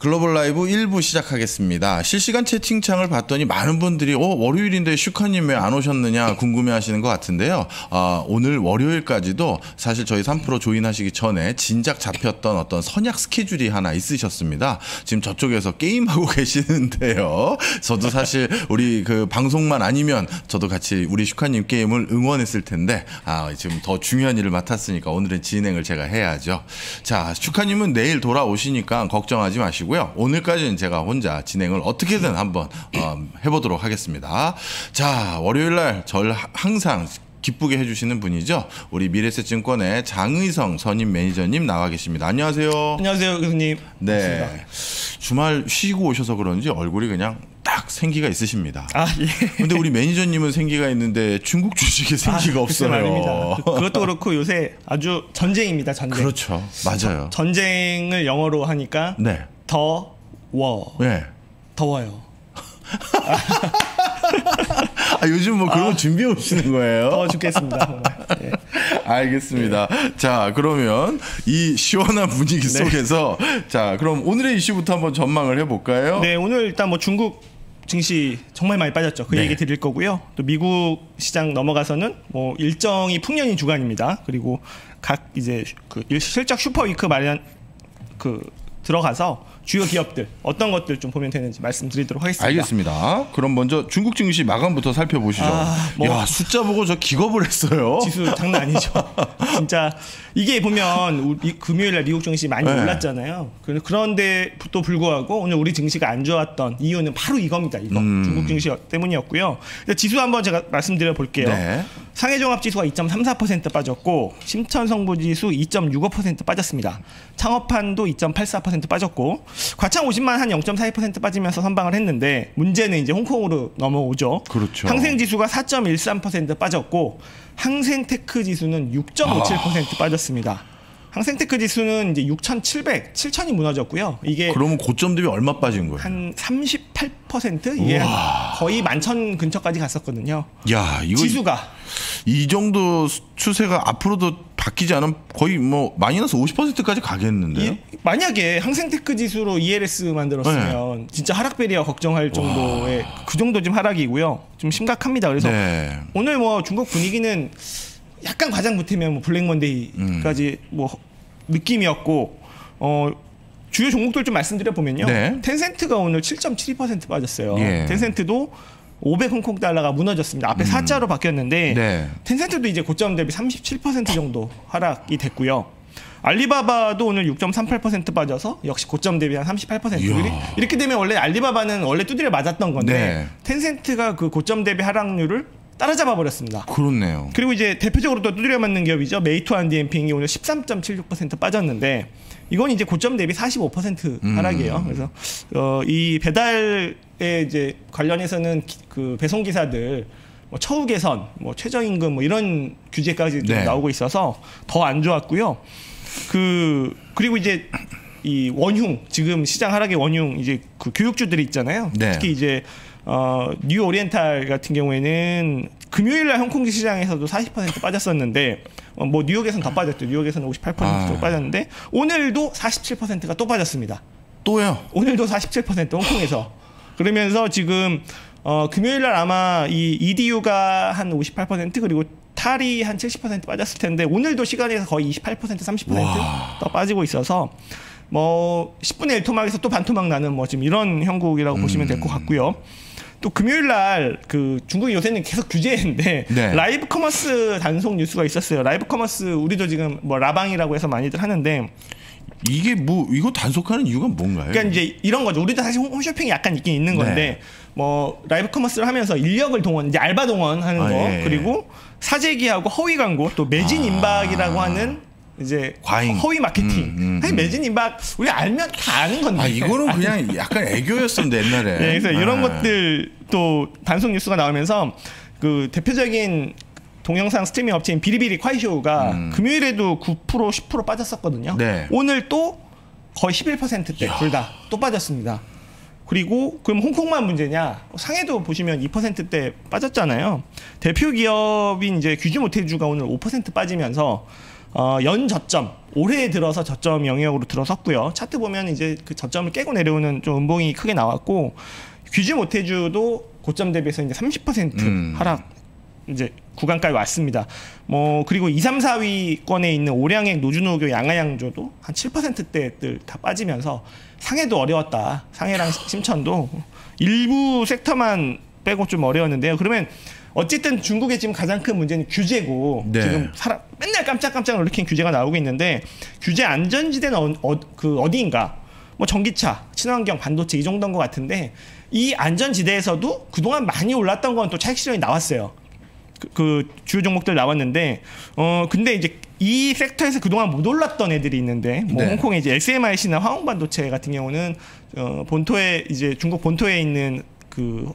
글로벌 라이브 1부 시작하겠습니다. 실시간 채팅창을 봤더니 많은 분들이 어, 월요일인데 슈카님 왜 안 오셨느냐 궁금해 하시는 것 같은데요. 아, 오늘 월요일까지도 사실 저희 3프로 조인하시기 전에 진작 잡혔던 어떤 선약 스케줄이 하나 있으셨습니다. 지금 저쪽에서 게임하고 계시는데요. 저도 사실 우리 그 방송만 아니면 저도 같이 우리 슈카님 게임을 응원했을 텐데 아, 지금 더 중요한 일을 맡았으니까 오늘은 진행을 제가 해야죠. 자, 슈카님은 내일 돌아오시니까 걱정하지 마시고 고요 오늘까지는 제가 혼자 진행을 어떻게든 한번 어, 해보도록 하겠습니다. 자, 월요일 날 절 항상 기쁘게 해주시는 분이죠. 우리 미래세증권의 장의성 선임 매니저님 나와 계십니다. 안녕하세요. 안녕하세요, 교수님. 네. 반갑습니다. 주말 쉬고 오셔서 그런지 얼굴이 그냥 딱 생기가 있으십니다. 아, 예. 근데 우리 매니저님은 생기가 있는데 중국 주식에 생기가 아, 없어요. 그, 그것도 그렇고 요새 아주 전쟁입니다, 전쟁. 그렇죠. 맞아요. 전쟁을 영어로 하니까 네. 더워. 네. 더워요. 아, 요즘 뭐 그런 거 아, 준비해 오시는 거예요? 더워 죽겠습니다. 네. 알겠습니다. 네. 자, 그러면 이 시원한 분위기 네. 속에서 자, 그럼 오늘의 이슈부터 한번 전망을 해볼까요? 네, 오늘 일단 뭐 중국 증시 정말 많이 빠졌죠. 그 네. 얘기 드릴 거고요. 또 미국 시장 넘어가서는 뭐 일정이 풍년인 주간입니다. 그리고 각 이제 그 실적 super week 마련 그 들어가서 주요 기업들 어떤 것들 좀 보면 되는지 말씀드리도록 하겠습니다. 알겠습니다. 그럼 먼저 중국 증시 마감부터 살펴보시죠. 아, 뭐 야 숫자 보고 저 기겁을 했어요. 지수 장난 아니죠. 진짜 이게 보면 우리 금요일날 미국 증시 많이 네. 올랐잖아요. 그런데 또 불구하고 오늘 우리 증시가 안 좋았던 이유는 바로 이겁니다. 이거 음. 중국 증시 때문이었고요. 지수 한번 제가 말씀드려 볼게요. 네. 상해종합지수가 2.34% 빠졌고 심천성부지수 2.65% 빠졌습니다. 창업판도 2.84% 빠졌고 과창 50만 한 0.42% 빠지면서 선방을 했는데 문제는 이제 홍콩으로 넘어오죠. 그렇죠. 항생지수가 4.13% 빠졌고 항생테크 지수는 6.57% 아... 빠졌습니다. 항생테크 지수는 이제 6,700, 7,000이 무너졌고요. 이게 그러면 고점 대비 얼마 빠진 거예요? 한 38% 이게 한 거의 만천 근처까지 갔었거든요. 야, 이거 지수가 이 정도 추세가 앞으로도 바뀌지 않으면 거의 뭐 마이너스 50%까지 가겠는데요? 이, 만약에 항생테크 지수로 ELS 만들었으면 네. 진짜 하락베리아 걱정할 정도의 와. 그 정도 좀 하락이고요. 좀 심각합니다. 그래서 네. 오늘 뭐 중국 분위기는 약간 과장 붙으면 뭐 블랙 먼데이까지 음. 뭐 느낌이었고 어 주요 종목들 좀 말씀드려 보면요. 네. 텐센트가 오늘 7.72% 빠졌어요. 예. 텐센트도 500 홍콩 달러가 무너졌습니다. 앞에 음. 4자로 바뀌었는데 네. 텐센트도 이제 고점 대비 37% 정도 하락이 됐고요. 알리바바도 오늘 6.38% 빠져서 역시 고점 대비 한 38%. 이야. 이렇게 되면 원래 알리바바는 원래 두드려 맞았던 건데 네. 텐센트가 그 고점 대비 하락률을 따라잡아 버렸습니다. 그렇네요. 그리고 이제 대표적으로 또 두드려 맞는 기업이죠. 메이투안 디엔핑이 오늘 13.76% 빠졌는데 이건 이제 고점 대비 45% 음. 하락이에요. 음. 그래서 어, 이 배달에 이제 관련해서는 기, 그 배송 기사들 뭐 처우 개선, 뭐 최저임금 뭐 이런 규제까지 좀 네. 나오고 있어서 더 안 좋았고요. 그 그리고 이제 이 원흉 지금 시장 하락의 원흉 이제 그 교육주들이 있잖아요. 네. 특히 이제 어, 뉴 오리엔탈 같은 경우에는 금요일 날 홍콩 시장에서도 40% 빠졌었는데 어, 뭐 뉴욕에서는 더 빠졌죠. 뉴욕에서는 58% 아. 빠졌는데 오늘도 47%가 또 빠졌습니다. 또요? 오늘도 47% 홍콩에서 그러면서 지금 어, 금요일 날 아마 이 EDU가 한 58% 그리고 TAL이 한 70% 빠졌을 텐데 오늘도 시간외에서 거의 28% 30%더 빠지고 있어서 뭐 10분의 1 토막에서 또 반토막 나는 뭐 지금 이런 형국이라고 음. 보시면 될 것 같고요. 또 금요일 날 그 중국이 요새는 계속 규제인데 네. live commerce 단속 뉴스가 있었어요. live commerce 우리도 지금 뭐 라방이라고 해서 많이들 하는데 이게 뭐 이거 단속하는 이유가 뭔가요? 그러니까 이제 이런 거죠. 우리도 사실 홈쇼핑이 약간 있긴 있는 건데 네. 뭐 live commerce를 하면서 인력을 동원 이제 알바 동원하는 아, 거 예. 그리고 사재기하고 허위 광고 또 매진 아. 임박이라고 하는 이제 과잉. 허위 마케팅. 음, 음, 음. 매진 임박 우리 알면 다 아는 건데. 아 이거는 그냥 약간 애교였었는데 옛날에. 네, 그래서 아. 이런 것들 또 단속 뉴스가 나오면서 그 대표적인 동영상 스트리밍 업체인 비리비리 콰이쇼우가 음. 금요일에도 9% 10% 빠졌었거든요. 네. 오늘 또 거의 11%대 둘 다 또 빠졌습니다. 그리고 그럼 홍콩만 문제냐? 상해도 보시면 2%대 빠졌잖아요. 대표 기업인 이제 규주 모텔주가 오늘 5% 빠지면서 어, 연 저점 올해 들어서 저점 영역으로 들어섰고요. 차트 보면 이제 그 저점을 깨고 내려오는 좀 음봉이 크게 나왔고 규제 모태주도 고점 대비해서 이제 30% 음. 하락 이제 구간까지 왔습니다. 뭐 그리고 2, 3, 4위권에 있는 오량액 노주노교 양화양조도 한 7%대들 다 빠지면서 상해도 어려웠다. 상해랑 심천도 일부 섹터만 빼고 좀 어려웠는데요. 그러면 어쨌든 중국의 지금 가장 큰 문제는 규제고 네. 지금 사람 맨날 깜짝깜짝 놀래킨 규제가 나오고 있는데 규제 안전지대는 어, 어, 그 어디인가? 뭐 전기차, 친환경, 반도체 이 정도인 것 같은데 이 안전지대에서도 그동안 많이 올랐던 건 또 차익 실현이 나왔어요. 그, 그 주요 종목들 나왔는데 어 근데 이제 이 섹터에서 그동안 못 올랐던 애들이 있는데 뭐 네. 홍콩의 이제 SMIC나 화홍반도체 같은 경우는 어 본토에 이제 중국 본토에 있는 그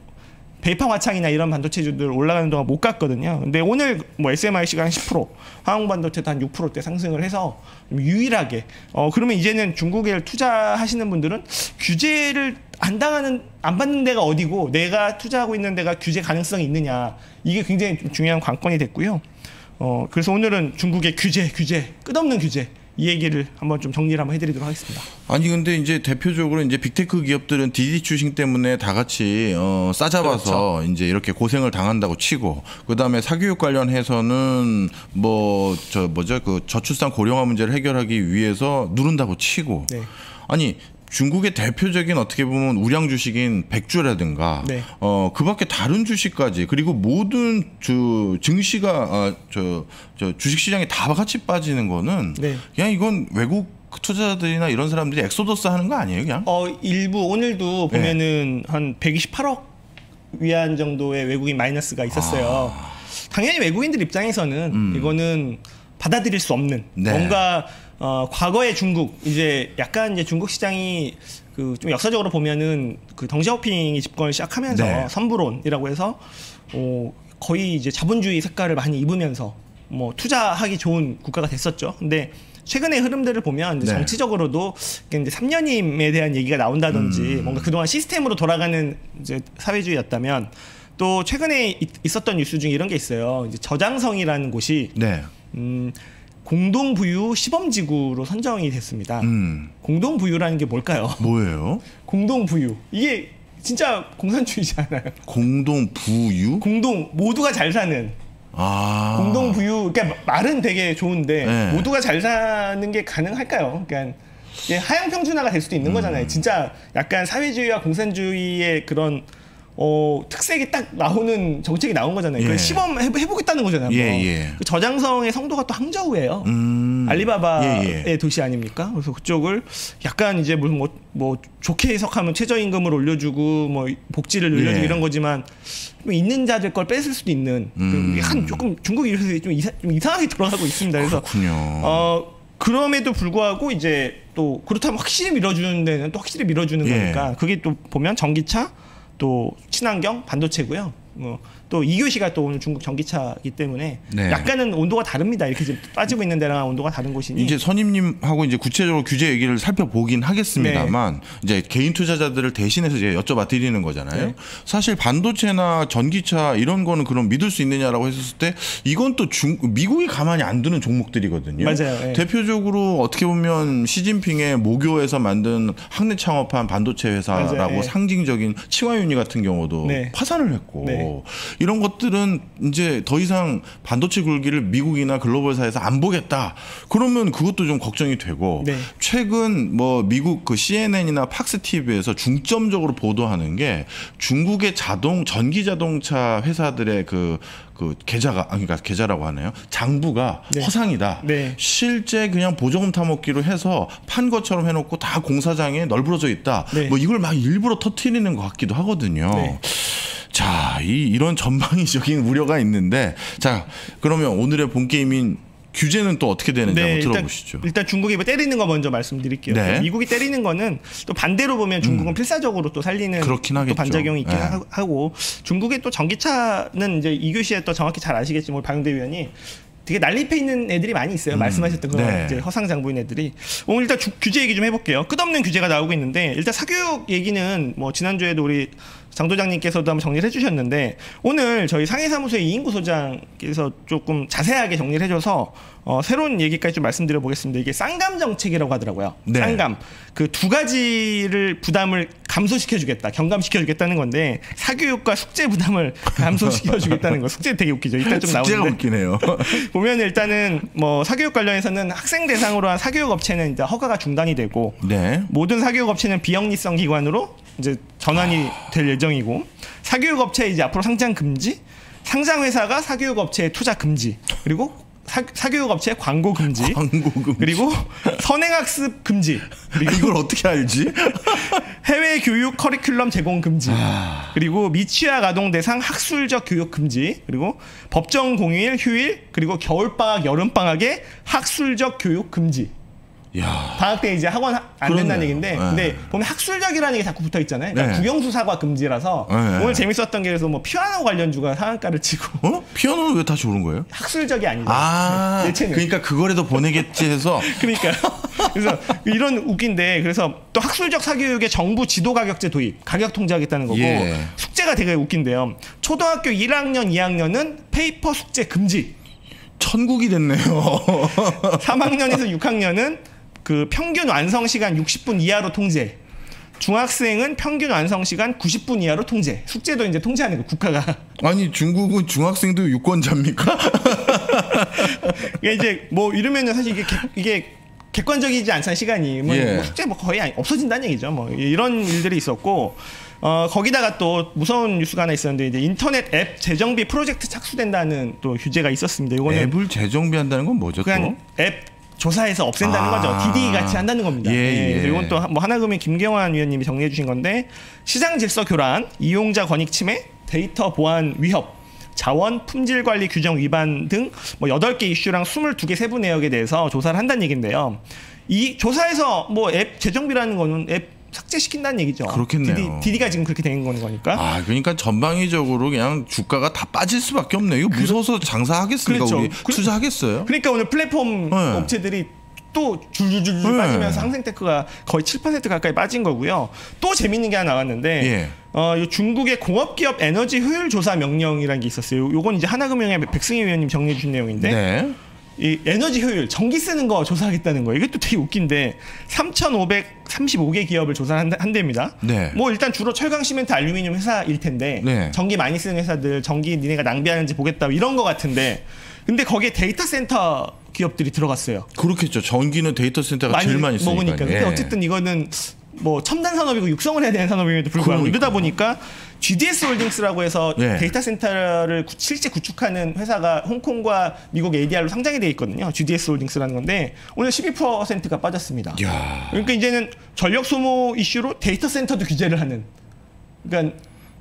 베이파 화창이나 이런 반도체주들 올라가는 동안 못 갔거든요. 근데 오늘 뭐 SMIC가 한 10%, 화홍반도체도 한 6%대 상승을 해서 유일하게 어 그러면 이제는 중국에 투자하시는 분들은 규제를 안 당하는 안 받는 데가 어디고 내가 투자하고 있는 데가 규제 가능성이 있느냐 이게 굉장히 중요한 관건이 됐고요. 어 그래서 오늘은 중국의 규제, 규제, 끝없는 규제 이 얘기를 한번 좀 정리를 한번 해드리도록 하겠습니다. 아니 근데 이제 대표적으로 이제 빅테크 기업들은 디디 추싱 때문에 다 같이 어, 싸잡아서 그렇죠. 이제 이렇게 고생을 당한다고 치고 그 다음에 사교육 관련해서는 뭐 저 뭐죠 그 저출산 고령화 문제를 해결하기 위해서 누른다고 치고 네. 아니 중국의 대표적인 어떻게 보면 우량 주식인 백주라든가 네. 어 그밖에 다른 주식까지 그리고 모든 주 증시가 아, 저, 저 주식 시장에 다 같이 빠지는 거는 네. 그냥 이건 외국 투자자들이나 이런 사람들이 엑소더스 하는 거 아니에요, 그냥? 어 일부 오늘도 네. 보면은 네. 한 128억 위안 정도의 외국인 마이너스가 있었어요. 아. 당연히 외국인들 입장에서는 음. 이거는 받아들일 수 없는 네. 뭔가 어, 과거의 중국 이제 약간 이제 중국 시장이 그 좀 역사적으로 보면은 그 덩샤오핑이 집권을 시작하면서 네. 선부론이라고 해서 어, 거의 이제 자본주의 색깔을 많이 입으면서 뭐 투자하기 좋은 국가가 됐었죠. 근데 최근의 흐름들을 보면 네. 정치적으로도 이제 3년임에 대한 얘기가 나온다든지 음. 뭔가 그동안 시스템으로 돌아가는 이제 사회주의였다면 또 최근에 있 었던 뉴스 중에 이런 게 있어요. 이제 저장성이라는 곳이 네. 음, 공동 부유 시범 지구로 선정이 됐습니다. 음. 공동 부유라는 게 뭘까요? 뭐예요? 공동 부유. 이게 진짜 공산주의잖아요. 공동 부유? 공동 모두가 잘 사는. 아. 공동 부유. 그러니까 말은 되게 좋은데 네. 모두가 잘 사는 게 가능할까요? 그러니까 하향 평준화가 될 수도 있는 음. 거잖아요. 진짜 약간 사회주의와 공산주의의 그런 어, 특색이 딱 나오는 정책이 나온 거잖아요. 예. 시범 해, 보 겠다는 거잖아요. 예, 예. 그 저장성의 성도가 또 항저우예요. 음. 알리바바의 예, 예. 도시 아닙니까? 그래서 그쪽을 약간 이제 무슨 뭐, 뭐 좋게 해석하면 최저임금을 올려주고 뭐 복지를 늘려주고 예. 이런 거지만 좀 있는 자들 걸 뺏을 수도 있는 음. 한 조금 중국이 이래서 좀, 이사, 좀 이상하게 돌아가고 있습니다. 그래서 그렇군요. 어 그럼에도 불구하고 이제 또 그렇다면 확실히 밀어주는 데는 또 확실히 밀어주는 거니까 그게 또 보면 전기차 또 친환경 반도체고요. 뭐, 또 이교시가 또 오늘 중국 전기차이기 때문에 네. 약간은 온도가 다릅니다. 이렇게 지금 빠지고 있는 데랑 온도가 다른 곳이니 이제 선임님하고 이제 구체적으로 규제 얘기를 살펴보긴 하겠습니다만 네. 이제 개인 투자자들을 대신해서 이제 여쭤봐 드리는 거잖아요. 네. 사실 반도체나 전기차 이런 거는 그럼 믿을 수 있느냐라고 했을 때 이건 또 중, 미국이 가만히 안 두는 종목들이거든요. 맞아요. 네. 대표적으로 어떻게 보면 시진핑의 모교에서 만든 학내 창업한 반도체 회사라고 맞아요. 네. 상징적인 치와윤이 같은 경우도 네. 파산을 했고 이런 것들은 이제 더 이상 반도체 굴기를 미국이나 글로벌사에서 안 보겠다. 그러면 그것도 좀 걱정이 되고 네. 최근 뭐 미국 그 CNN이나 팍스 TV에서 중점적으로 보도하는 게 중국의 자동 전기 자동차 회사들의 그 그그 계좌가 아 그러니까 계좌라고 하네요. 장부가 네. 허상이다. 네. 실제 그냥 보조금 타먹기로 해서 판 것처럼 해놓고 다 공사장에 널브러져 있다. 네. 뭐 이걸 막 일부러 터트리는 것 같기도 하거든요. 네. 자, 이 이런 전방위적인 우려가 있는데 자, 그러면 오늘의 본 게임인 규제는 또 어떻게 되는지 네, 한번 들어보시죠. 일단, 일단 중국이 뭐 때리는 거 먼저 말씀드릴게요. 네. 미국이 때리는 거는 또 반대로 보면 중국은 음. 필사적으로 또 살리는 그렇긴 또 반작용이 있긴 네. 하고 중국의 또 전기차는 이제 이 교시에 또 정확히 잘 아시겠지만 박영대 위원이 되게 난립해 있는 애들이 많이 있어요. 음. 말씀하셨던 그런 네. 이제 허상 장부인 애들이. 오늘 일단 주, 규제 얘기 좀 해볼게요. 끝없는 규제가 나오고 있는데 일단 사교육 얘기는 뭐 지난주에도 우리 장 도장님께서도 한번 정리를 해주셨는데 오늘 저희 상해사무소의 이인구 소장께서 조금 자세하게 정리를 해줘서 어, 새로운 얘기까지 좀 말씀드려 보겠습니다. 이게 쌍감 정책이라고 하더라고요. 네. 쌍감 그 두 가지를 부담을 감소시켜주겠다, 경감시켜주겠다는 건데 사교육과 숙제 부담을 감소시켜주겠다는 거. 숙제 되게 웃기죠. 일단 좀 나오는데. 웃기네요. 보면 일단은 뭐 사교육 관련해서는 학생 대상으로 한 사교육 업체는 이제 허가가 중단이 되고 네. 모든 사교육 업체는 비영리성 기관으로 이제 전환이 될 예정이고 사교육 업체 이제 앞으로 상장 금지, 상장 회사가 사교육 업체에 투자 금지, 그리고 사, 교육 업체 광고 금지, 광고 금지, 그리고 선행학습 금지. 그리고 이걸 어떻게 알지? 해외 교육 커리큘럼 제공 금지. 아... 그리고 미취학 아동 대상 학술적 교육 금지. 그리고 법정 공휴일, 휴일, 그리고 겨울 방학, 여름 방학에 학술적 교육 금지. 야. 방학 때 이제 학원 안 된다는 얘기인데 네. 근데 보면 학술적이라는 게 자꾸 붙어 있잖아요. 그러니까 네. 국영수 사과 금지라서 네. 오늘 재밌었던 게 그래서 뭐 피아노 관련주가 상한가를 치고 어? 피아노는 왜 다시 오른 거예요? 학술적이 아니죠. 아, 네, 그러니까 그거라도 보내겠지 해서 그러니까 그래서 이런 웃긴데 그래서 또 학술적 사교육의 정부 지도 가격제 도입 가격 통제하겠다는 거고 예. 숙제가 되게 웃긴데요. 초등학교 1학년, 2학년은 paper 숙제 금지. 천국이 됐네요. 3학년에서 6학년은 그 평균 완성 시간 60분 이하로 통제. 중학생은 평균 완성 시간 90분 이하로 통제. 숙제도 이제 통제하는 거 국가가. 아니 중국은 중학생도 유권자입니까? 이게 이제 뭐 이러면은 사실 이게 개, 이게 객관적이지 않잖아 시간이. 뭐, 예. 뭐 숙제 뭐 거의 없어진다는 얘기죠. 뭐 이런 일들이 있었고. 어, 거기다가 또 무서운 뉴스가 하나 있었는데 이제 인터넷 앱 재정비 프로젝트 착수된다는 또 규제가 있었습니다. 이거는 앱을 재정비한다는 건 뭐죠? 그냥 앱 조사해서 없앤다는 아~ 거죠. DD 같이 한다는 겁니다. 예, 예. 네, 이건 또 뭐 하나금융 김경환 위원님이 정리해 주신 건데 시장 질서 교란, 이용자 권익 침해, 데이터 보안 위협, 자원 품질 관리 규정 위반 등뭐 8개 이슈랑 22개 세부 내역에 대해서 조사를 한다는 얘긴데요. 이 조사에서 뭐 앱 재정비라는 거는 앱 삭제시킨다는 얘기죠. 그렇겠네요. DD, 가 지금 그렇게 된 거니까. 아, 그러니까 전방위적으로 그냥 주가가 다 빠질 수밖에 없네요. 이거 무서워서 장사하겠습니까? 그렇죠. 우리 투자하겠어요? 그러니까 오늘 플랫폼 네. 업체들이 또 줄줄줄줄 네. 빠지면서 항생테크가 거의 7% 가까이 빠진 거고요. 또 재밌는 게 하나 나왔는데 예. 어, 중국의 공업기업 에너지 효율 조사 명령이라는 게 있었어요. 요건 이제 하나금융의 백승희 위원님 정리해 준 내용인데 네. 이 에너지 효율, 전기 쓰는 거 조사하겠다는 거예요. 이게 또 되게 웃긴데 3,535개 기업을 조사한답니다. 네. 뭐 일단 주로 철강, 시멘트, 알루미늄 회사일 텐데 네. 전기 많이 쓰는 회사들 전기 니네가 낭비하는지 보겠다 이런 거 같은데 근데 거기에 데이터 센터 기업들이 들어갔어요. 그렇겠죠. 전기는 데이터 센터가 많이 제일 많이 쓰니까. 먹으니까. 근데 예. 어쨌든 이거는 뭐 첨단 산업이고 육성을 해야 되는 산업임에도 불구하고 그러니까. 이러다 보니까 GDS 홀딩스라고 해서 네. 데이터 센터를 구, 실제 구축하는 회사가 홍콩과 미국 ADR로 상장이 돼 있거든요. GDS 홀딩스라는 건데 오늘 12%가 빠졌습니다. 야. 그러니까 이제는 전력 소모 이슈로 데이터 센터도 규제를 하는. 그러니까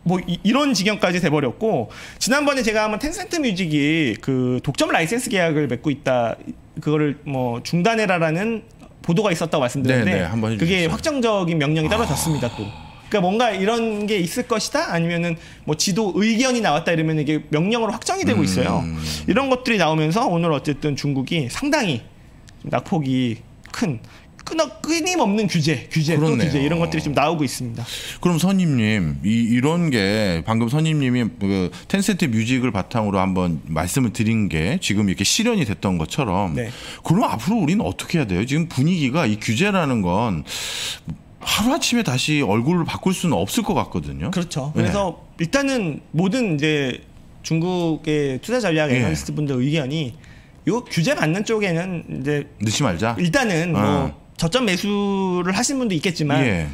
뭐 이런 지경까지 돼버렸고 지난번에 제가 한번 텐센트 뮤직이 그 독점 라이센스 계약을 맺고 있다 그거를 뭐 중단해라라는 보도가 있었다고 말씀드렸는데 네, 네, 그게 확정적인 명령이 떨어졌습니다 아... 또. 그러니까 뭔가 이런 게 있을 것이다 아니면은 뭐 지도 의견이 나왔다 이러면 이게 명령으로 확정이 되고 있어요. 음. 이런 것들이 나오면서 오늘 어쨌든 중국이 상당히 낙폭이 큰 끊어 끊임없는 규제, 규제 그렇네요. 또 규제 이런 것들이 좀 나오고 있습니다. 그럼 선임님 이 이런 게 방금 선임님이 그 텐센트 뮤직을 바탕으로 한번 말씀을 드린 게 지금 이렇게 실현이 됐던 것처럼 네. 그럼 앞으로 우리는 어떻게 해야 돼요? 지금 분위기가 이 규제라는 건 하루아침에 다시 얼굴을 바꿀 수는 없을 것 같거든요. 그렇죠. 네. 그래서 네. 일단은 모든 이제 중국의 투자 전략 예. 애널리스트 분들 의견이 요 규제 받는 쪽에는 이제 넣지 말자. 일단은 뭐 어. 저점 매수를 하신 분도 있겠지만 예.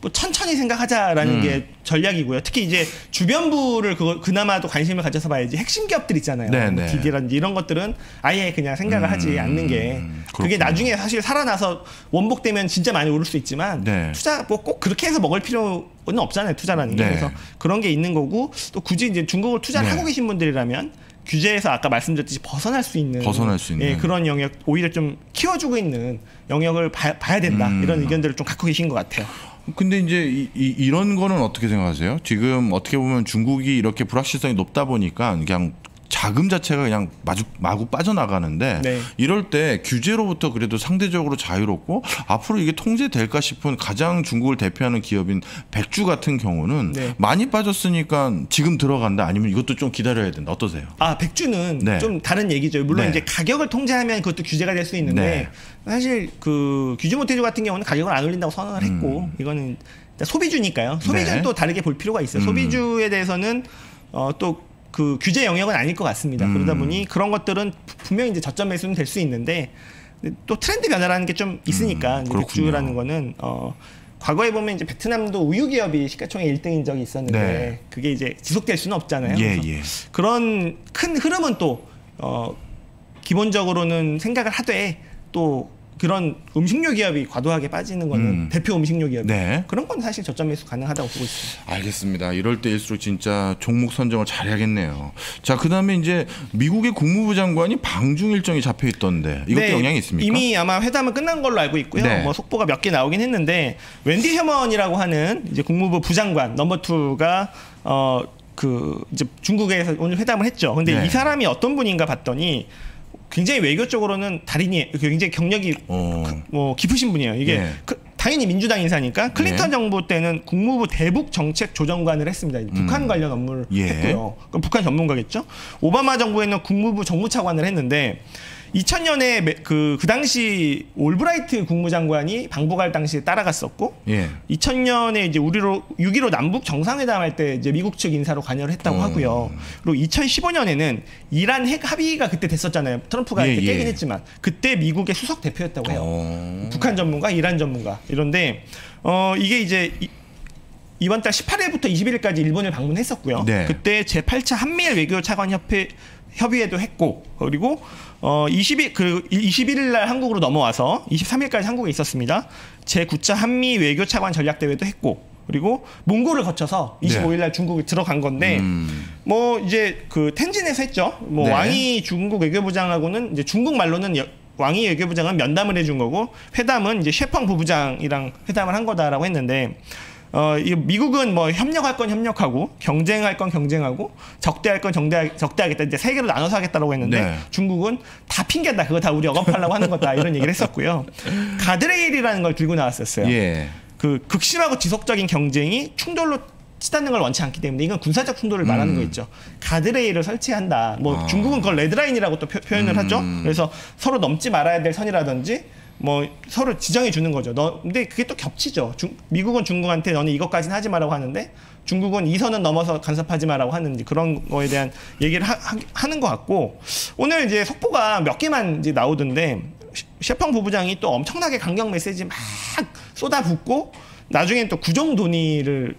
뭐 천천히 생각하자라는 음. 게 전략이고요. 특히 이제 주변부를 그 그나마도 관심을 가져서 봐야지 핵심 기업들 있잖아요. 네, 뭐 디디라든지 이런 것들은 아예 그냥 생각을 음. 하지 않는 게 그게 나중에 사실 살아나서 원복되면 진짜 많이 오를 수 있지만 네. 투자 뭐 꼭 그렇게 해서 먹을 필요는 없잖아요. 투자라는 게. 네. 그래서 그런 게 있는 거고 또 굳이 이제 중국을 투자를 네. 하고 계신 분들이라면 규제에서 아까 말씀드렸듯이 벗어날 수 있는 벗어날 수 있는 예, 그런 영역 오히려 좀 키워주고 있는 영역을 봐, 야 된다 음. 이런 의견들을 좀 갖고 계신 것 같아요. 근데 이제 이, 이, 이 런 거는 어떻게 생각하세요? 지금 어떻게 보면 중국이 이렇게 불확실성이 높다 보니까 그냥 자금 자체가 그냥 마주, 마구 빠져나가는데 네. 이럴 때 규제로부터 그래도 상대적으로 자유롭고 앞으로 이게 통제될까 싶은 가장 중국을 대표하는 기업인 백주 같은 경우는 네. 많이 빠졌으니까 지금 들어간다 아니면 이것도 좀 기다려야 된다 어떠세요? 아 백주는 네. 좀 다른 얘기죠. 물론 네. 이제 가격을 통제하면 그것도 규제가 될 수 있는데 네. 사실 그 규제 모태주 같은 경우는 가격을 안 올린다고 선언을 했고 음. 이거는 소비주니까요. 소비주는 네. 또 다르게 볼 필요가 있어요. 음. 소비주에 대해서는 어, 또 그 규제 영역은 아닐 것 같습니다. 음. 그러다 보니 그런 것들은 분명히 이제 저점 매수는 될 수 있는데 또 트렌드 변화라는 게 좀 있으니까 음, 백주라는 거는 어 과거에 보면 이제 베트남도 우유 기업이 시가총액 1등인 적이 있었는데 네. 그게 이제 지속될 수는 없잖아요. 예, 예. 그런 큰 흐름은 또 어, 기본적으로는 생각을 하되 또 그런 음식료 기업이 과도하게 빠지는 거는 음. 대표 음식료 기업 네. 그런 건 사실 저점 매수 가능하다고 보고 있습니다. 알겠습니다. 이럴 때일수록 진짜 종목 선정을 잘해야겠네요. 자, 그다음에 이제 미국의 국무부 장관이 방중 일정이 잡혀 있던데 이것도 네, 영향이 있습니까? 이미 아마 회담은 끝난 걸로 알고 있고요. 네. 뭐 속보가 몇 개 나오긴 했는데 웬디 셔먼이라고 하는 이제 국무부 부장관 넘버 투가 어그 이제 중국에서 오늘 회담을 했죠. 근데 네. 이 사람이 어떤 분인가 봤더니 굉장히 외교적으로는 달인이 굉장히 경력이 어. 그, 뭐 깊으신 분이에요. 이게 네. 그, 당연히 민주당 인사니까 클린턴 네. 정부 때는 국무부 대북 정책 조정관을 했습니다. 음. 북한 관련 업무를 예. 했고요. 북한 전문가겠죠. 오바마 정부에는 국무부 정무차관을 했는데 2000년에 그, 그 당시 올브라이트 국무장관이 방북할 당시에 따라갔었고, 예. 2000년에 이제 우리로 6.15 남북 정상회담 할 때 이제 미국 측 인사로 관여를 했다고 음. 하고요. 그리고 2015년에는 이란 핵 합의가 그때 됐었잖아요. 트럼프가 예, 깨긴 예. 했지만 그때 미국의 수석 대표였다고 해요. 어. 북한 전문가, 이란 전문가 이런데 어 이게 이제 이, 이번 달 18일부터 21일까지 일본을 방문했었고요. 네. 그때 제8차 한미일 외교 차관 협회 협의회도 했고 그리고 어 20일 그 21일 날 한국으로 넘어와서 23일까지 한국에 있었습니다. 제9차 한미 외교 차관 전략 대회도 했고 그리고 몽골을 거쳐서 25일 날 네. 중국에 들어간 건데 음. 뭐 이제 그 텐진에서 했죠. 뭐 네. 왕이 중국 외교부장하고는 이제 중국 말로는 여, 왕이 외교부장은 면담을 해준 거고 회담은 이제 셰펑 부부장이랑 회담을 한 거다라고 했는데 어, 이 미국은 뭐 협력할 건 협력하고 경쟁할 건 경쟁하고 적대할 건 정대 적대하겠다 이제 세 개로 나눠서 하겠다라고 했는데 네. 중국은 다 핑계다 그거 다 우리 억압하려고 하는 거다 이런 얘기를 했었고요. 가드레일이라는 걸 들고 나왔었어요. 예. 그 극심하고 지속적인 경쟁이 충돌로 치닫는 걸 원치 않기 때문에 이건 군사적 충돌을 말하는 음. 거 있죠. 가드레일을 설치한다. 뭐 아. 중국은 그걸 레드라인이라고 또 표, 현을 음. 하죠. 그래서 서로 넘지 말아야 될 선이라든지 뭐 서로 지정해 주는 거죠. 너 근데 그게 또 겹치죠. 중, 미국은 중국한테 너는 이것까지는 하지 마라고 하는데 중국은 이 선은 넘어서 간섭하지 마라고 하는 그런 거에 대한 얘기를 하, 하 는것 같고 오늘 이제 속보가 몇 개만 이제 나오던데 셰펑 부부장이 또 엄청나게 강경 메시지 막 쏟아붓고 나중엔 또 구정 돈이를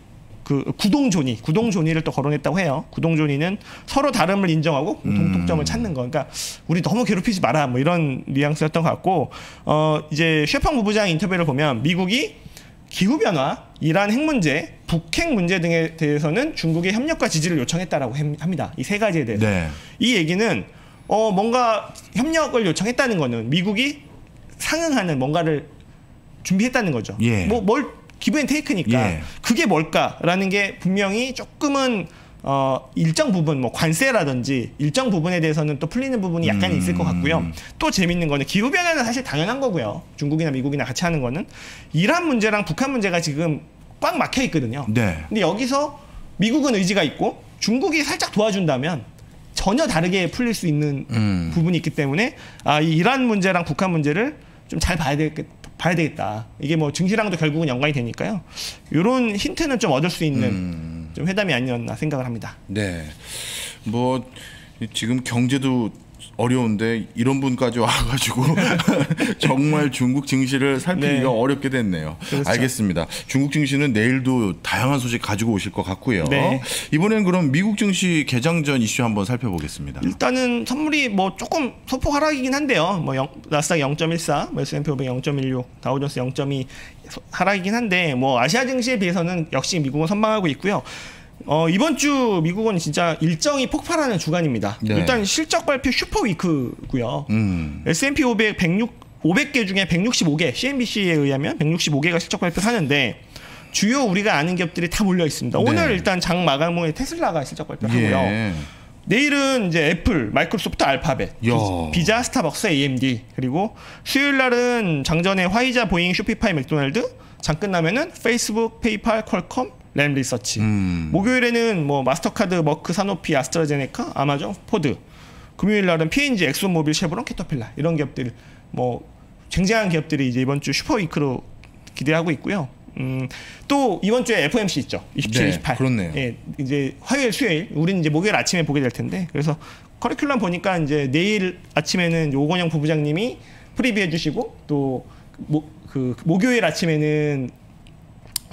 그 구동존이 구동존이를 또 거론했다고 해요. 구동존이는 서로 다름을 인정하고 공통점을 음. 찾는 거. 그러니까 우리 너무 괴롭히지 마라 뭐 이런 뉘앙스였던 것 같고 어 이제 셰펑 부부장 인터뷰를 보면 미국이 기후 변화, 이란 핵 문제, 북핵 문제 등에 대해서는 중국의 협력과 지지를 요청했다라고 합니다. 이 세 가지에 대해서. 네. 이 얘기는 어 뭔가 협력을 요청했다는 거는 미국이 상응하는 뭔가를 준비했다는 거죠. 예. 뭐뭘 기브앤 테이크니까 예. 그게 뭘까라는 게 분명히 조금은 어 일정 부분 뭐 관세라든지 일정 부분에 대해서는 또 풀리는 부분이 약간 음. 있을 것 같고요. 또 재밌는 거는 기후 변화는 사실 당연한 거고요. 중국이나 미국이나 같이 하는 거는 이란 문제랑 북한 문제가 지금 꽉 막혀 있거든요. 네. 근데 여기서 미국은 의지가 있고 중국이 살짝 도와준다면 전혀 다르게 풀릴 수 있는 음. 부분이 있기 때문에 아, 이 이란 문제랑 북한 문제를 좀 잘 봐야 되겠 봐야 되겠다. 이게 뭐 증시랑도 결국은 연관이 되니까요. 이런 힌트는 좀 얻을 수 있는 음. 좀 회담이 아니었나 생각을 합니다. 네. 뭐 지금 경제도 어려운데 이런 분까지 와가지고 정말 중국 증시를 살피기가 네. 어렵게 됐네요. 그렇죠. 알겠습니다. 중국 증시는 내일도 다양한 소식 가지고 오실 것 같고요. 네. 이번엔 그럼 미국 증시 개장 전 이슈 한번 살펴보겠습니다. 일단은 선물이 뭐 조금 소폭 하락이긴 한데요. 뭐 영, 나스닥 0.14, 뭐 S&P 500 0.16, 다우존스 0.2 하락이긴 한데 뭐 아시아 증시에 비해서는 역시 미국은 선방하고 있고요. 어, 이번 주 미국은 진짜 일정이 폭발하는 주간입니다. 네. 일단 실적 발표 슈퍼 위크고요. 음. S&P 500 106 500개 중에 165개 CNBC에 의하면 165개가 실적 발표하는데 주요 우리가 아는 기업들이 다 몰려 있습니다. 네. 오늘 일단 장 마감 후에 테슬라가 실적 발표하고요. 예. 내일은 이제 애플, 마이크로소프트, 알파벳, 야. 비자, 스타벅스, AMD 그리고 수요일 날은 장전에 화이자, 보잉, 쇼피파이, 맥도날드 장 끝나면은 페이스북, 페이팔, 퀄컴, 램 리서치. 음. 목요일에는 뭐 마스터카드, 머크, 사노피, 아스트라제네카, 아마존, 포드. 금요일 날은 P&G, 엑손모빌, 쉐브론, 캐터필라 이런 기업들 뭐 쟁쟁한 기업들이 이제 이번 주 super week로 기대하고 있고요. 음, 또 이번 주에 FOMC 있죠. 27, 네, 28. 그렇네요. 예, 이제 화요일, 수요일. 우리는 이제 목요일 아침에 보게 될 텐데. 그래서 커리큘럼 보니까 이제 내일 아침에는 오건영 부부장님이 프리뷰해 주시고 또그 목요일 아침에는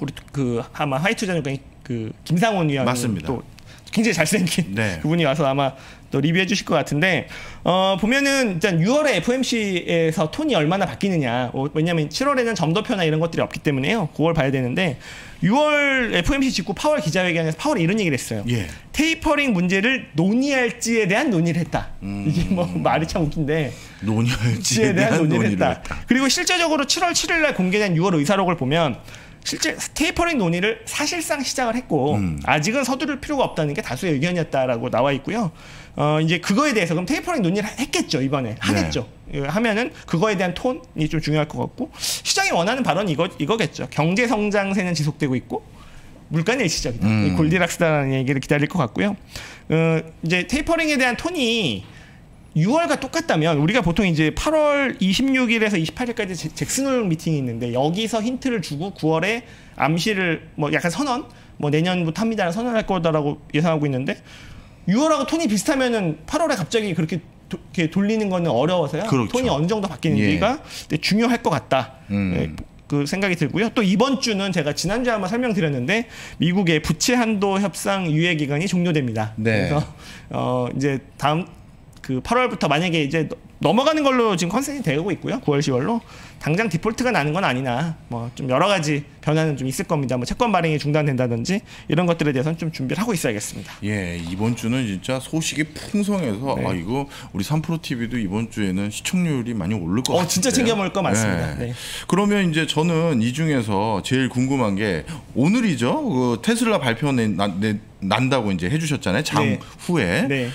우리 그 아마 하이투자니까 그 김상원 위원이 맞습니다. 또 굉장히 잘생긴 네. 그분이 와서 아마 또 리뷰해 주실 것 같은데 어 보면은 일단 6월에 FOMC에서 톤이 얼마나 바뀌느냐 어, 왜냐하면 7월에는 점도표나 이런 것들이 없기 때문에요 9월 봐야 되는데 6월 FOMC 직후 파월 기자회견에서 파월이 이런 얘기를 했어요 예. 테이퍼링 문제를 논의할지에 대한 논의를 했다 이게 뭐 말이 참 웃긴데 논의할지에 에 대한 논의를 논의를 했다. 그리고 실제적으로 7월 7일 날 공개된 6월 의사록을 보면 실제 테이퍼링 논의를 사실상 시작을 했고 음. 아직은 서두를 필요가 없다는 게 다수의 의견이었다라고 나와 있고요. 어 이제 그거에 대해서 그럼 테이퍼링 논의를 했겠죠 이번에 하겠죠. 예, 하면은 그거에 대한 톤이 좀 중요할 것 같고 시장이 원하는 발언 이거 이거겠죠. 경제 성장세는 지속되고 있고 물가는 일시적이다. 음. 이 골디락스다라는 얘기를 기다릴 것 같고요. 어, 이제 테이퍼링에 대한 톤이 6월과 똑같다면 우리가 보통 이제 8월 26일에서 28일까지 제- 잭슨홀 미팅이 있는데 여기서 힌트를 주고 9월에 암시를 뭐 약간 선언 뭐 내년부터 합니다라는 선언할 거다라고 예상하고 있는데 6월하고 톤이 비슷하면은 8월에 갑자기 그렇게 도- 이렇게 돌리는 거는 어려워서요. 그렇죠. 톤이 어느 정도 바뀌는지가 네, 중요할 것 같다. 음. 네, 그 생각이 들고요. 또 이번 주는 제가 지난주에 한번 설명드렸는데 미국의 부채 한도 협상 유예 기간이 종료됩니다. 네. 그래서 어 이제 다음 그 8월부터 만약에 이제 너- 넘어가는 걸로 지금 컨센이 되고 있고요. 9월, 10월로 당장 디폴트가 나는 건 아니나 뭐 좀 여러 가지 변화는 좀 있을 겁니다. 뭐 채권 발행이 중단된다든지 이런 것들에 대해서는 좀 준비를 하고 있어야겠습니다. 예, 이번 주는 진짜 소식이 풍성해서 네. 아 이거 우리 3프로 TV도 이번 주에는 시청률이 많이 오를 것 어, 같아요. 진짜 챙겨 먹을 거 많습니다. 네. 그러면 이제 저는 이 중에서 제일 궁금한 게 오늘이죠. 그 테슬라 발표 낸- 난- 낸- 난다고 이제 해주셨잖아요. 장 네. 후에 네.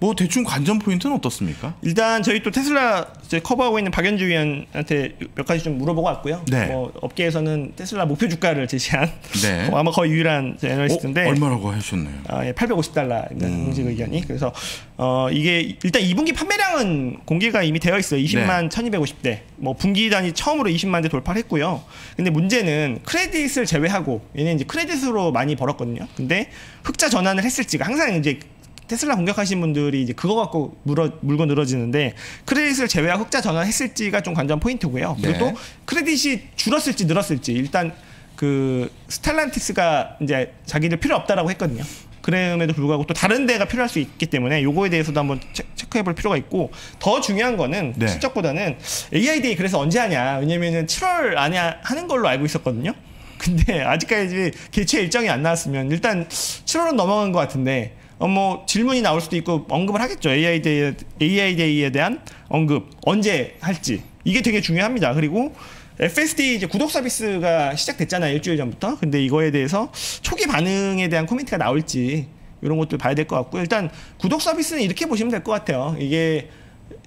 뭐 대충 관전 포인트는 어떻습니까? 일단 저희 또 테슬라 커버하고 있는 박연주 위원한테 몇 가지 좀 물어보고 왔고요. 네. 뭐 업계에서는 테슬라 목표 주가를 제시한 네. 아마 거의 유일한 애널리스트인데 어, 얼마라고 하셨나요? 아, 예, 850달러입니다. 음. 공식 의견이. 그래서 어, 이게 일단 2분기 판매량은 공개가 이미 되어 있어요. 20만 1250대. 뭐 분기 단위 처음으로 20만 대 돌파를 했고요. 근데 문제는 크레딧을 제외하고 얘는 이제 크레딧으로 많이 벌었거든요. 근데 흑자 전환을 했을지가 항상 이제 테슬라 공격하신 분들이 이제 그거 갖고 물어, 물고 늘어지는데 크레딧을 제외하고 흑자 전환했을지가 좀 관전 포인트고요. 그리고 네. 또 크레딧이 줄었을지 늘었을지 일단 그 스텔란티스가 이제 자기들 필요 없다라고 했거든요. 그럼에도 불구하고 또 다른 데가 필요할 수 있기 때문에 요거에 대해서도 한번 체- 체크해 볼 필요가 있고 더 중요한 거는 네. 실적보다는 AI Day 그래서 언제 하냐 왜냐면은 7월 안에 하는 걸로 알고 있었거든요. 근데 아직까지 개최 일정이 안 나왔으면 일단 7월은 넘어간 것 같은데 어 뭐 질문이 나올 수도 있고 언급을 하겠죠 AI Day AI Day에 대한 언급 언제 할지 이게 되게 중요합니다. 그리고 FSD 이제 구독 서비스가 시작됐잖아요 일주일 전부터. 근데 이거에 대해서 초기 반응에 대한 코멘트가 나올지 이런 것들 봐야 될 것 같고 일단 구독 서비스는 이렇게 보시면 될 것 같아요. 이게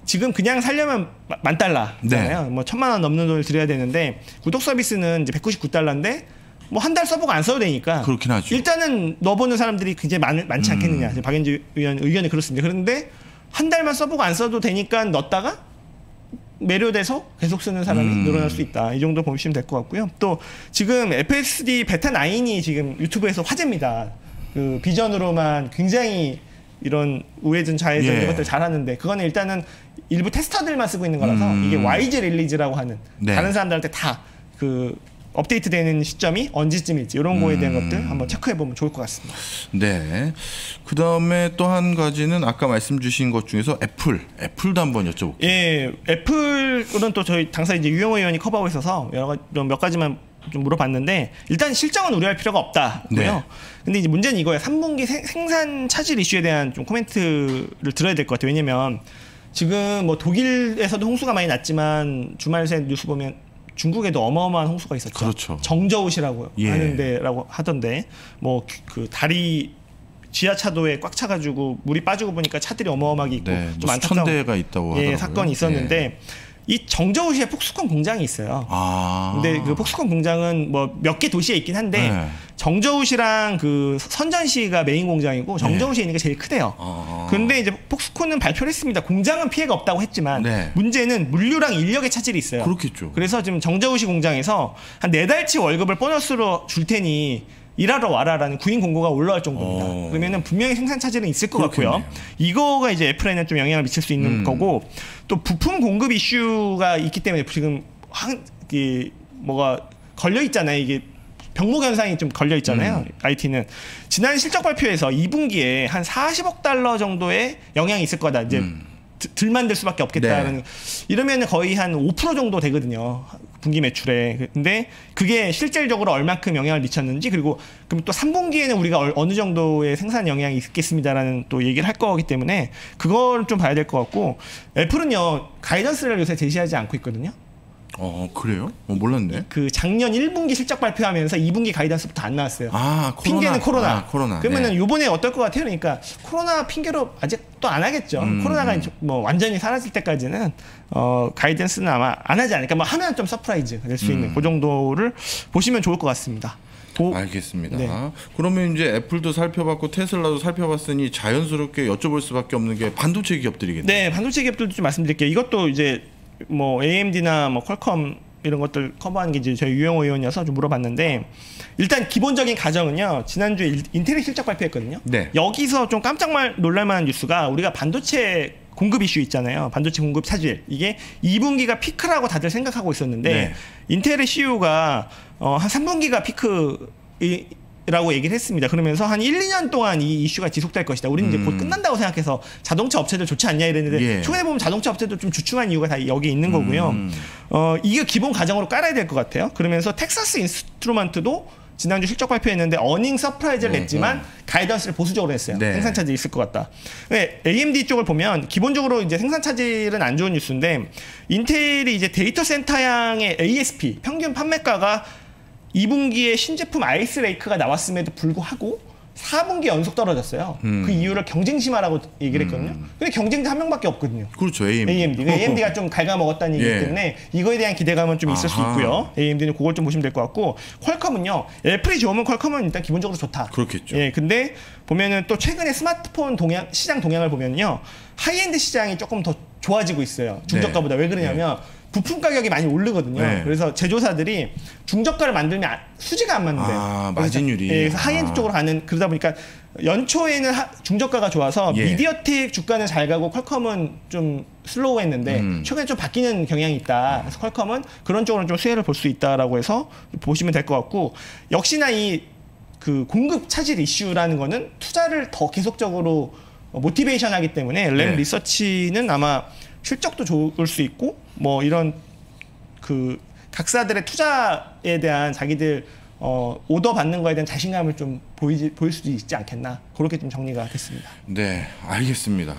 지금 그냥 살려면 마- 만 달러잖아요. 뭐 천만 원 넘는 돈을 들여야 되는데 구독 서비스는 이제 199달러인데 뭐 한 달 써보고 안 써도 되니까 그렇긴 하죠. 일단은 넣어보는 사람들이 굉장히 많, 많지 음. 않겠느냐. 지금 박연주 의원 의견이 그렇습니다. 그런데 한 달만 써보고 안 써도 되니까 넣었다가 매료돼서 계속 쓰는 사람이 음. 늘어날 수 있다. 이 정도 보시면 될 것 같고요. 또 지금 FSD 베타 9이 지금 유튜브에서 화제입니다. 그 비전으로만 굉장히 이런 우회전 좌회전 예. 이런 것들 잘하는데 그거는 일단은 일부 테스터들만 쓰고 있는 거라서 음. 이게 YG 릴리즈라고 하는 네. 다른 사람들한테 다 그 업데이트되는 시점이 언제쯤일지 이런 거에 대한 음. 것들 한번 체크해 보면 좋을 것 같습니다. 네. 그 다음에 또 한 가지는 아까 말씀 주신 것 중에서 애플, 애플도 한번 여쭤볼게요. 예, 애플은 또 저희 당사 이제 유영호 위원이 커버하고 있어서 여러 가지 좀몇 가지만 좀 물어봤는데 일단 실적은 우려할 필요가 없다고요. 네. 근데 이제 문제는 이거예요. 3분기 생, 생산 차질 이슈에 대한 좀 코멘트를 들어야 될 것 같아요. 왜냐면 지금 뭐 독일에서도 홍수가 많이 났지만 주말 새 뉴스 보면 중국에도 어마어마한 홍수가 있었죠. 그렇죠. 정저우시라고 예. 하는 데라고 하던데 뭐 그 다리 지하차도에 꽉 차가지고 물이 빠지고 보니까 차들이 어마어마하게 있고 네, 좀뭐 안타까운 대가 있다고 예. 사건이 있었는데 예. 이 정저우시에 폭스콘 공장이 있어요. 아. 근데 그 폭스콘 공장은 뭐 몇 개 도시에 있긴 한데 네. 정저우시랑 그 선전시가 메인 공장이고 정저우시에 있는 게 제일 크대요. 어. 근데 이제 폭스콘은 발표를 했습니다. 공장은 피해가 없다고 했지만 네. 문제는 물류랑 인력의 차질이 있어요. 그렇겠죠. 그래서 지금 정저우시 공장에서 한 네 달치 월급을 보너스로 줄 테니 일하러 와라라는 구인 공고가 올라올 정도입니다. 어. 그러면은 분명히 생산 차질은 있을 것 그렇겠네요. 같고요. 이거가 이제 애플에는 좀 영향을 미칠 수 있는 음. 거고 또 부품 공급 이슈가 있기 때문에 지금 한, 이 뭐가 걸려 있잖아요. 이게 병목 현상이 좀 걸려 있잖아요. 음. IT는 지난 실적 발표에서 2분기에 한 40억 달러 정도의 영향이 있을 거다. 이제 음. 드- 들 만들 수밖에 없겠다라는 네. 이러면 거의 한 5% 정도 되거든요. 분기 매출에. 근데 그게 실질적으로 얼만큼 영향을 미쳤는지 그리고 그럼 또 3분기에는 우리가 얼- 어느 정도의 생산 영향이 있겠습니다라는 또 얘기를 할 거기 때문에 그걸 좀 봐야 될 것 같고 애플은요 가이던스를 요새 제시하지 않고 있거든요. 어 그래요? 어, 몰랐네. 그 작년 1분기 실적 발표하면서 2분기 가이던스부터 안 나왔어요. 아 코로나. 핑계는 코로나. 아, 코로나. 그러면은 네. 요번에 어떨 것 같아요? 그러니까 코로나 핑계로 아직 또 안 하겠죠. 음. 코로나가 뭐 완전히 사라질 때까지는 어 가이던스는 아마 안 하지 않을까. 뭐 하면 좀 surprise 될 수 있는 음. 그 정도를 보시면 좋을 것 같습니다. 고- 알겠습니다. 네. 그러면 이제 애플도 살펴봤고 테슬라도 살펴봤으니 자연스럽게 여쭤볼 수밖에 없는 게 반도체 기업들이겠네요. 네, 반도체 기업들도 좀 말씀드릴게요. 이것도 이제 뭐 AMD나 뭐 퀄컴 이런 것들 커버하는 게 이제 저희 유영호 의원이어서 좀 물어봤는데 일단 기본적인 가정은요. 지난주에 일- 인텔이 실적 발표했거든요. 네. 여기서 좀 깜짝 말 놀랄만한 뉴스가 우리가 반도체 공급 이슈 있잖아요. 반도체 공급 차질. 이게 2분기가 피크라고 다들 생각하고 있었는데 네. 인텔의 CEO가 어, 한 3분기가 피크 라고 얘기를 했습니다. 그러면서 한 1, 2년 동안 이 이슈가 지속될 것이다. 우리는 이제 곧 음. 끝난다고 생각해서 자동차 업체들 좋지 않냐 이랬는데 예. 최근에 보면 자동차 업체도 좀 주춤한 이유가 다 여기 있는 거고요. 음. 어, 이게 기본 가정으로 깔아야 될 것 같아요. 그러면서 텍사스 인스트루먼트도 지난주 실적 발표했는데 earning surprise를 음, 냈지만 가이던스를 보수적으로 했어요. 네. 생산 차질이 있을 것 같다. 네, AMD 쪽을 보면 기본적으로 이제 생산 차질은 안 좋은 뉴스인데 인텔이 이제 데이터 센터 향의 ASP 평균 판매가가 2분기에 신제품 아이스레이크가 나왔음에도 불구하고 4분기 연속 떨어졌어요. 음. 그 이유를 경쟁 심화라고 얘기를 했거든요. 근데 경쟁자 한 명밖에 없거든요. 그렇죠. AMD. AMD. AMD가 좀 갉아먹었다는 얘기 예. 때문에 이거에 대한 기대감은 좀 있을 수 아하. 있고요. AMD는 그걸 좀 보시면 될 것 같고 퀄컴은요. 애플이 좋으면 퀄컴은 일단 기본적으로 좋다. 그렇겠죠. 예, 근데 보면은 또 최근에 스마트폰 동향 시장 동향을 보면요. 하이엔드 시장이 조금 더 좋아지고 있어요. 중저가보다 왜 그러냐면 부품 가격이 많이 오르거든요. 네. 그래서 제조사들이 중저가를 만들면 아- 수지가 안 맞는데. 아, 마진율이. 예, 그래서 하이엔드 아. 쪽으로 가는 그러다 보니까 연초에는 하- 중저가가 좋아서 예. 미디어텍 주가는 잘 가고 퀄컴은 좀 slow했는데 음. 최근에 좀 바뀌는 경향이 있다. 그래서 퀄컴은 그런 쪽으로 좀 수혜를 볼 수 있다라고 해서 보시면 될 것 같고 역시나 이 그 공급 차질 이슈라는 거는 투자를 더 계속적으로 모티베이션 하기 때문에 램 네. 리서치는 아마 실적도 좋을 수 있고 뭐 이런 그 각사들의 투자에 대한 자기들 어, 오더 받는 거에 대한 자신감을 좀 보이지, 보일 수도 있지 않겠나 그렇게 좀 정리가 됐습니다. 네, 알겠습니다.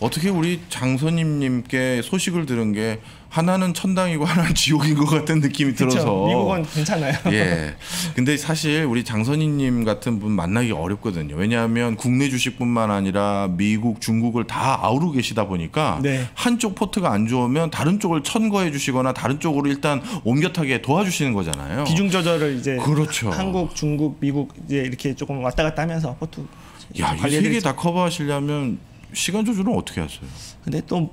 어떻게 우리 장선임님께 소식을 들은 게 하나는 천당이고 하나는 지옥인 것 같은 느낌이 들어서. 미국은 괜찮아요. 예. 근데 사실 우리 장선희님 같은 분 만나기 어렵거든요. 왜냐하면 국내 주식뿐만 아니라 미국, 중국을 다 아우르고 계시다 보니까 네. 한쪽 포트가 안 좋으면 다른 쪽을 천거해 주시거나 다른 쪽으로 일단 옮겨타게 도와주시는 거잖아요. 비중 조절을 이제 그렇죠. 한국, 중국, 미국 이제 이렇게 조금 왔다 갔다 하면서 포트 야, 이 관리해야 세개 되겠죠. 다 커버하시려면 시간 조절은 어떻게 하세요? 근데 또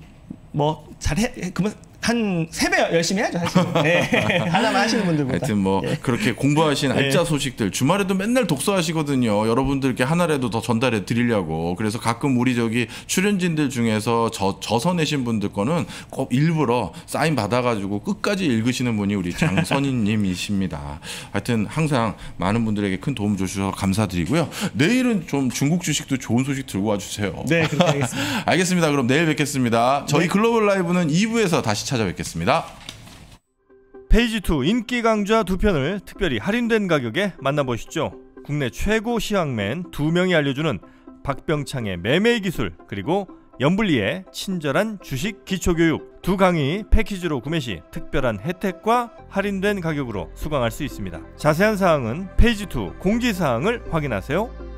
뭐 잘해 그러면 한 세 배 열심히 해야죠 사실. 네. 하나만 하시는 분들보다. 하여튼 뭐 예. 그렇게 공부하신 예. 알짜 소식들 주말에도 맨날 독서하시거든요. 여러분들께 하나라도 더 전달해 드리려고. 그래서 가끔 우리 저기 출연진들 중에서 저 저서 내신 분들 거는 꼭 일부러 사인 받아가지고 끝까지 읽으시는 분이 우리 장선희님이십니다. 하여튼 항상 많은 분들에게 큰 도움 주셔서 감사드리고요. 내일은 좀 중국 주식도 좋은 소식 들고 와주세요. 네 그렇게 하겠습니다. 알겠습니다. 그럼 내일 뵙겠습니다. 저희 네. 글로벌 라이브는 2부에서 다시 찾아뵙겠습니다. 페이지 2 인기 강좌 두 편을 특별히 할인된 가격에 만나보시죠. 국내 최고 시황맨 두 명이 알려주는 박병창의 매매 기술 그리고 연불리의 친절한 주식 기초교육 두 강의 패키지로 구매 시 특별한 혜택과 할인된 가격으로 수강할 수 있습니다. 자세한 사항은 페이지 2 공지사항을 확인하세요.